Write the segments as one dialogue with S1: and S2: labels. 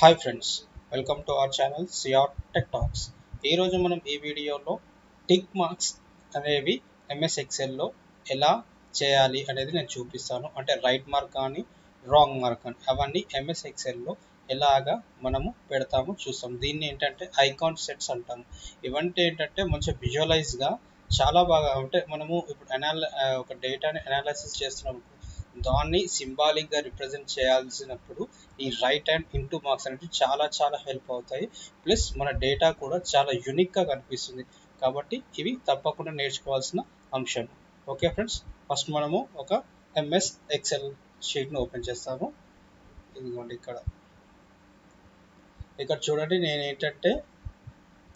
S1: Hi friends welcome to our channel CR tech talks ఈరోజు మనం ఈ వీడియోలో టిక్ మార్క్స్ అనేవి ఎంఎస్ ఎక్సెల్లో ఎలా చేయాలి అనేది నేను చూపిస్తాను. అంటే రైట్ మార్క్ కానీ రాంగ్ మార్క్ కానీ అవన్నీ ఎంఎస్ ఎక్సెల్లో ఎలాగా మనము పెడతాము చూస్తాం. దీన్ని ఏంటంటే ఐకాన్ సెట్స్ అంటాము. ఇవంటే ఏంటంటే మంచి విజువలైజ్గా చాలా బాగా అంటే మనము ఇప్పుడు అనాల ఒక డేటాని అనాలిసిస్ చేస్తున్నాం దాన్ని సింబాలిక్గా రిప్రజెంట్ చేయాల్సినప్పుడు ఈ రైట్ అండ్ ఇంటూ మార్క్స్ అనేవి చాలా చాలా హెల్ప్ అవుతాయి. ప్లస్ మన డేటా కూడా చాలా యునిక్గా కనిపిస్తుంది. కాబట్టి ఇవి తప్పకుండా నేర్చుకోవాల్సిన అంశం. ఓకే ఫ్రెండ్స్ ఫస్ట్ మనము ఒక ఎంఎస్ ఎక్సెల్ షీట్ను ఓపెన్ చేస్తాము. ఇదిగోండి ఇక్కడ. ఇక్కడ చూడండి నేను ఏంటంటే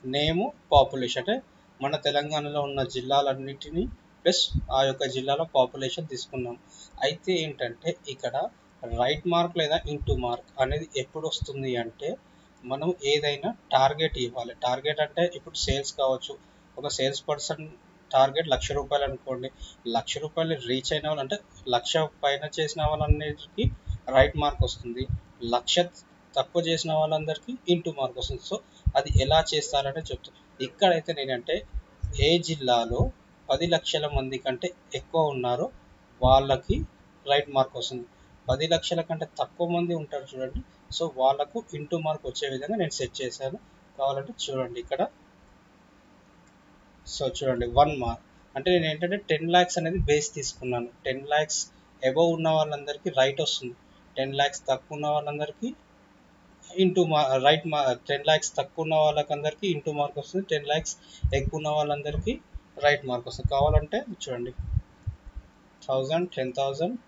S1: నేము పాపులేషన్ అంటే మన తెలంగాణలో ఉన్న జిల్లాలన్నిటినీ ప్లస్ ఆ యొక్క జిల్లాలో పాపులేషన్ తీసుకున్నాం. అయితే ఏంటంటే ఇక్కడ రైట్ మార్క్ లేదా ఇంటూ మార్క్ అనేది ఎప్పుడు వస్తుంది అంటే మనం ఏదైనా టార్గెట్ ఇవ్వాలి. టార్గెట్ అంటే ఇప్పుడు సేల్స్ కావచ్చు. ఒక సేల్స్ పర్సన్ టార్గెట్ లక్ష రూపాయలు అనుకోండి. లక్ష రూపాయలు రీచ్ అయిన వాళ్ళు అంటే లక్ష పైన చేసిన వాళ్ళన్నిటికీ రైట్ మార్క్ వస్తుంది. లక్ష తక్కువ చేసిన వాళ్ళందరికీ ఇంటూ మార్క్ వస్తుంది. సో అది ఎలా చేస్తారనే చెప్తాను ఇక్కడైతే నేనంటే ఏ జిల్లాలో పది లక్షల మంది కంటే ఎక్కువ ఉన్నారో. వాళ్ళకి రైట్ మార్క్ వస్తుంది. పది లక్షల కంటే తక్కువ మంది ఉంటారు చూడండి. సో వాళ్ళకు ఇంటూ మార్క్ వచ్చే విధంగా నేను సెట్ చేశాను. కావాలంటే చూడండి ఇక్కడ. సో చూడండి వన్ మార్క్ అంటే నేను ఏంటంటే టెన్ ల్యాక్స్ అనేది బేస్ తీసుకున్నాను. టెన్ ల్యాక్స్ అబవ్ ఉన్న వాళ్ళందరికీ రైట్ వస్తుంది. టెన్ ల్యాక్స్ తక్కువ ఉన్న వాళ్ళందరికీ ఇంటూ మా రైట్ మా టెన్ ల్యాక్స్ తక్కువ ఉన్న వాళ్ళకందరికీ ఇంటూ మార్క్ వస్తుంది. టెన్ ల్యాక్స్ ఎక్కువ ఉన్న వాళ్ళందరికీ రైట్ మార్క్ వస్తుంది. కావాలంటే చూడండి. Thousand ten thousand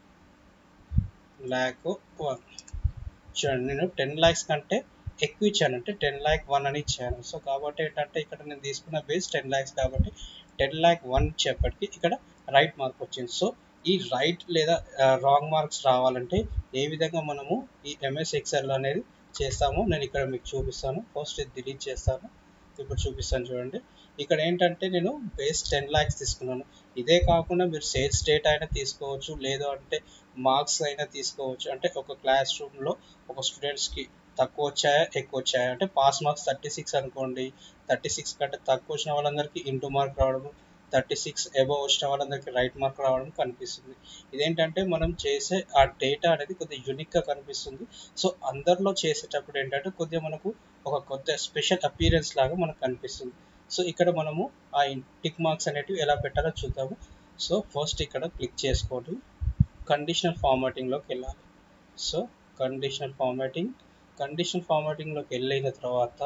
S1: lakh one. చూడండి నేను టెన్ ల్యాక్స్ కంటే ఎక్కువ ఇచ్చాను. అంటే టెన్ ల్యాక్ వన్ అని ఇచ్చాను. సో కాబట్టి ఏంటంటే ఇక్కడ నేను తీసుకున్న బేస్ టెన్ ల్యాక్స్ కాబట్టి టెన్ ల్యాక్ వన్ ఇచ్చేప్పటికి ఇక్కడ రైట్ మార్క్ వచ్చింది. సో ఈ రైట్ లేదా రాంగ్ మార్క్స్ రావాలంటే ఏ విధంగా మనము ఈ ఎంఎస్ ఎక్సెల్ అనేది చేస్తామో నేను ఇక్కడ మీకు చూపిస్తాను. ఫస్ట్ డిలీట్ చేస్తాను. ఇప్పుడు చూపిస్తాను చూడండి. ఇక్కడ ఏంటంటే నేను బేస్ టెన్ ల్యాక్స్ తీసుకున్నాను. ఇదే కాకుండా మీరు సేల్స్ డేటా అయినా తీసుకోవచ్చు లేదు అంటే మార్క్స్ అయినా తీసుకోవచ్చు. అంటే ఒక క్లాస్ రూమ్లో ఒక స్టూడెంట్స్కి తక్కువ వచ్చాయా ఎక్కువ వచ్చాయా? అంటే పాస్ మార్క్స్ థర్టీ సిక్స్ అనుకోండి. థర్టీ సిక్స్ కంటే తక్కువ వచ్చిన వాళ్ళందరికీ ఇంటూ మార్క్ రావడము థర్టీ సిక్స్ అబవ్ వచ్చిన వాళ్ళందరికీ రైట్ మార్క్ రావడం కనిపిస్తుంది. ఇదేంటంటే మనం చేసే ఆ డేటా అనేది కొద్దిగా యూనిక్గా కనిపిస్తుంది. సో అందరిలో చేసేటప్పుడు ఏంటంటే కొద్దిగా మనకు ఒక కొత్త స్పెషల్ అపీరెన్స్ లాగా మనకు కనిపిస్తుంది. సో ఇక్కడ మనము ఆ టిక్ మార్క్స్ అనేటివి ఎలా పెట్టాలో చూద్దాము. సో ఫస్ట్ ఇక్కడ క్లిక్ చేసుకోండి. కండిషనల్ ఫార్మాటింగ్లోకి వెళ్ళాలి. సో కండిషనల్ ఫార్మాటింగ్ కండిషనల్ ఫార్మాటింగ్లోకి వెళ్ళిన తర్వాత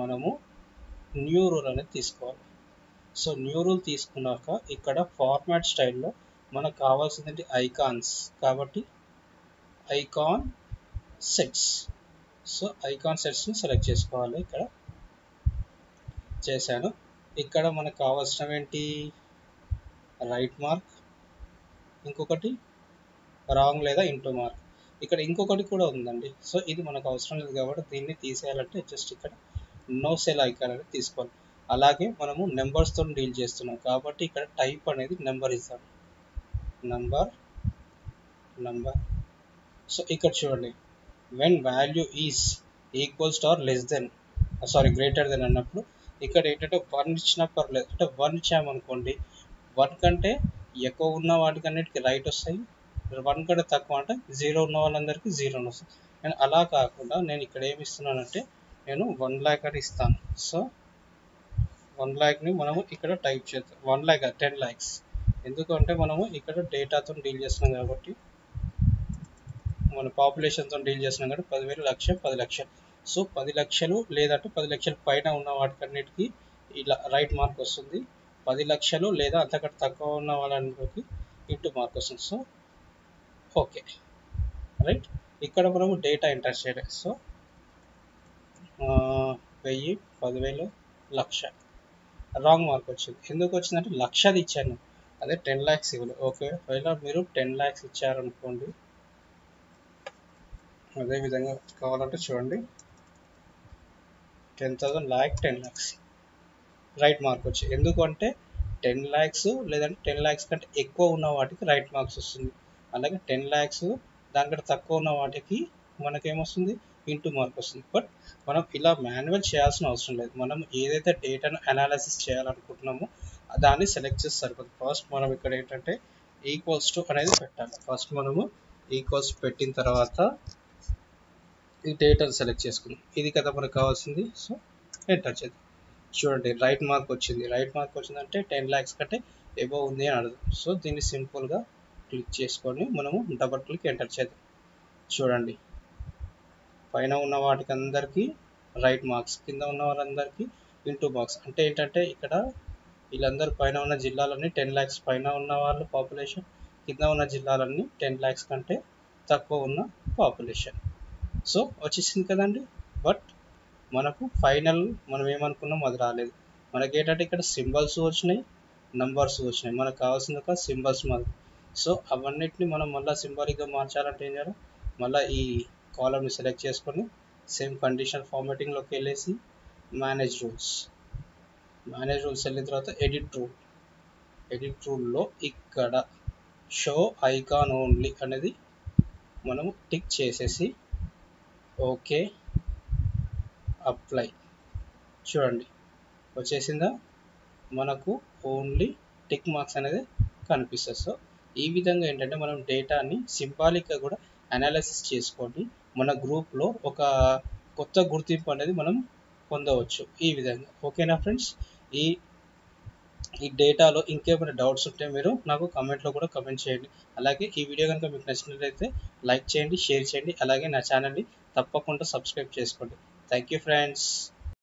S1: మనము న్యూ రూల్ అనేది తీసుకోవాలి. సో న్యూ రూల్ తీసుకున్నాక ఇక్కడ ఫార్మాట్ స్టైల్లో మనకు కావాల్సింది ఐకాన్స్ కాబట్టి ఐకాన్ సెట్స్ సో ఐకాన్ సెట్స్ని సెలెక్ట్ చేసుకోవాలి ఇక్కడ. చేశాను. ఇక్కడ మనకు కావాల్సిన ఏంటి? రైట్ మార్క్ ఇంకొకటి రాంగ్ లేదా ఇంటూ మార్క్ ఇక్కడ ఇంకొకటి కూడా ఉందండి. సో ఇది మనకు అవసరం లేదు కాబట్టి దీన్ని తీసేయాలంటే జస్ట్ ఇక్కడ నో సెల్ ఐకాన్ అనేది తీసుకోవాలి. అలాగే మనము నెంబర్స్తో డీల్ చేస్తున్నాం. కాబట్టి ఇక్కడ టైప్ అనేది నెంబర్ ఇస్తాం. నంబర్ నంబర్ సో ఇక్కడ చూడండి. When value is equals to or less than sorry greater than అన్నప్పుడు ఇక్కడ ఏంటంటే వన్ ఇచ్చినా పర్లేదు. అంటే వన్ ఇచ్చామనుకోండి వన్ కంటే ఎక్కువ ఉన్న వాటికన్నిటికి రైట్ వస్తాయి. వన్ కంటే తక్కువ అంటే జీరో ఉన్న వాళ్ళందరికీ జీరో వస్తాయి. అలా కాకుండా నేను ఇక్కడ ఏమి ఇస్తున్నానంటే నేను వన్ ల్యాక్ అని ఇస్తాను. సో వన్ ల్యాక్ని మనము ఇక్కడ టైప్ చేద్దాం. వన్ ల్యాక్ టెన్ ల్యాక్స్ ఎందుకంటే మనము ఇక్కడ డేటాతో డీల్ చేస్తున్నాం కాబట్టి మన పాపులేషన్తో డీల్ చేస్తున్నాం కాబట్టి పదివేలు లక్ష పది లక్షలు సో పది లక్షలు లేదంటే పది లక్షల పైన ఉన్న వాటికన్నిటికీ ఇలా రైట్ మార్క్ వస్తుంది. పది లక్షలు లేదా అంతకంటే తక్కువ ఉన్న వాళ్ళకి ఇటు మార్క్ వస్తుంది. సో ఓకే రైట్ ఇక్కడ మనము డేటా ఎంటర్ చేయలేదు సో వెయ్యి పదివేలు లక్ష. రాంగ్ మార్క్ వచ్చింది. ఎందుకు వచ్చిందంటే లక్షది ఇచ్చాను. అదే టెన్ ల్యాక్స్ ఇవ్వలేదు ఓకే ఒకవేళ మీరు టెన్ ల్యాక్స్ ఇచ్చారనుకోండి అదే విధంగా కావాలంటే చూడండి. Ten thousand lakh ten lakhs right mark వచ్చి. ఎందుకంటే టెన్ ల్యాక్స్ లేదంటే టెన్ ల్యాక్స్ కంటే ఎక్కువ ఉన్న వాటికి రైట్ మార్క్స్ వస్తుంది. అలాగే టెన్ ల్యాక్స్ దానికంటే తక్కువ ఉన్న వాటికి మనకేమొస్తుంది? ఇంటూ మార్క్ వస్తుంది. బట్ మనం ఇలా మాన్యువల్ చేయాల్సిన అవసరం లేదు. మనం ఏదైతే డేటాను అనాలిసిస్ చేయాలనుకుంటున్నామో దాన్ని సెలెక్ట్ చేసి సరిపోతుంది. ఫస్ట్ మనం ఇక్కడ ఏంటంటే ఈక్వల్స్ టు అనేది పెట్టాలి. ఫస్ట్ మనము ఈక్వల్స్ పెట్టిన తర్వాత ఈ డేటాను సెలెక్ట్ చేసుకుందాం. ఇది కదా మనకు కావాల్సింది. సో ఎంటర్ చేద్దాం. చూడండి రైట్ మార్క్ వచ్చింది. రైట్ మార్క్ వచ్చిందంటే టెన్ ల్యాక్స్ కంటే ఎబో ఉంది అని అడదు సో దీన్ని సింపుల్గా క్లిక్ చేసుకొని మనము డబల్ క్లిక్ ఎంటర్ చేద్దాం. చూడండి. పైన ఉన్న వాటికి అందరికీ రైట్ మార్క్స్ కింద ఉన్న వాళ్ళందరికీ ఇంటూ మార్క్స్ అంటే ఏంటంటే ఇక్కడ వీళ్ళందరూ పైన ఉన్న జిల్లాలన్నీ టెన్ ల్యాక్స్ పైన ఉన్న వాళ్ళు పాపులేషన్ కింద ఉన్న జిల్లాలన్నీ టెన్ ల్యాక్స్ కంటే తక్కువ ఉన్న పాపులేషన్ సో వచ్చేసింది కదండి. బట్ మనకు ఫైనల్ మనం ఏమనుకున్నాం? అది రాలేదు. మనకి ఏంటంటే ఇక్కడ సింబల్స్ వచ్చినాయి నంబర్స్ వచ్చినాయి. మనకు కావాల్సింది ఒక సింబల్స్ మరి సో అవన్నిటిని మనం మళ్ళీ సింబాలిక్గా మార్చాలంటే ఏం చేయాలి? మళ్ళీ ఈ కాలమ్ని సెలెక్ట్ చేసుకొని సేమ్ కండిషన్ ఫార్మాటింగ్లోకి వెళ్ళేసి మేనేజ్ రూల్స్ మేనేజ్ రూల్స్ వెళ్ళిన తర్వాత ఎడిట్ రూల్ ఎడిట్ రూల్లో ఇక్కడ షో ఐకాన్ ఓన్లీ అనేది మనము టిక్ చేసేసి ఓకే అప్లై చూడండి వచ్చేసిందా? మనకు ఓన్లీ టిక్ మార్క్స్ అనేది కనిపిస్తుంది. సో ఈ విధంగా ఏంటంటే మనం డేటాని సింబాలిక్గా కూడా అనాలిసిస్ చేసుకొని మన గ్రూప్లో ఒక కొత్త గుర్తింపు అనేది మనం పొందవచ్చు ఈ విధంగా. ఓకేనా ఫ్రెండ్స్ ఈ ఈ డేటాలో ఇంకేమైనా డౌట్స్ ఉంటే మీరు నాకు కమెంట్లో కూడా కమెంట్ చేయండి. అలాగే ఈ వీడియో కనుక మీకు నచ్చినట్లయితే లైక్ చేయండి షేర్ చేయండి. అలాగే నా ఛానల్ని తప్పకుండా సబ్స్క్రైబ్ చేసుకోండి. Thank you friends